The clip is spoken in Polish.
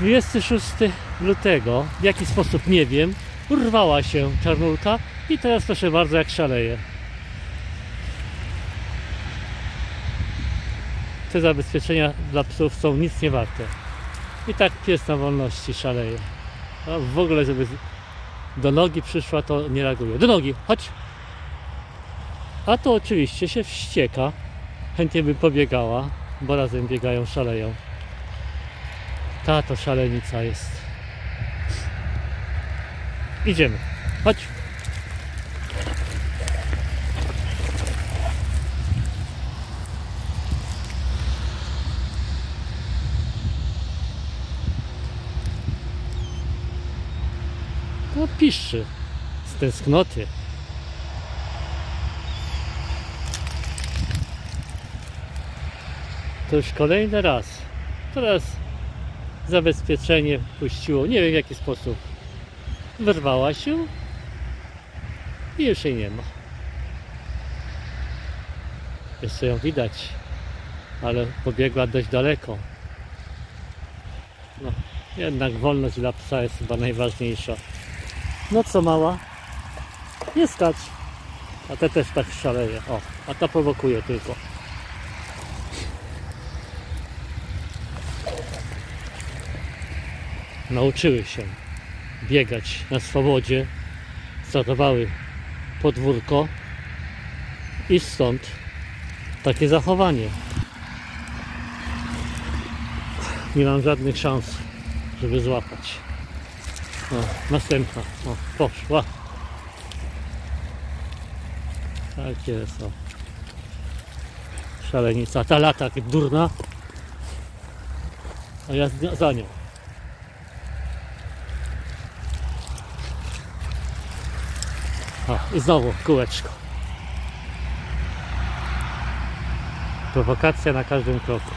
26 lutego, w jaki sposób nie wiem, urwała się czarnulka i teraz proszę bardzo jak szaleje. Te zabezpieczenia dla psów są nic nie warte. I tak pies na wolności szaleje. A w ogóle, żeby do nogi przyszła, to nie reaguje. Do nogi, chodź! A to oczywiście się wścieka. Chętnie by pobiegała, bo razem biegają, szaleją. Ta to szalenica jest. Idziemy. Chodź. No piszczy z tęsknoty. To już kolejny raz. Teraz zabezpieczenie puściło. Nie wiem w jaki sposób. Wyrwała się i już jej nie ma. Jeszcze ją widać, ale pobiegła dość daleko. No, jednak wolność dla psa jest chyba najważniejsza. No co mała? Nie skacz. A te też tak szaleje. O, a ta prowokuje tylko. Nauczyły się biegać na swobodzie, zadawały podwórko i stąd takie zachowanie. Nie mam żadnych szans, żeby złapać. O, następna. O, poszła. Tak jest, o. Szalenica. Ta lata jak durna. A ja za nią. O, i znowu kółeczko. Prowokacja na każdym kroku.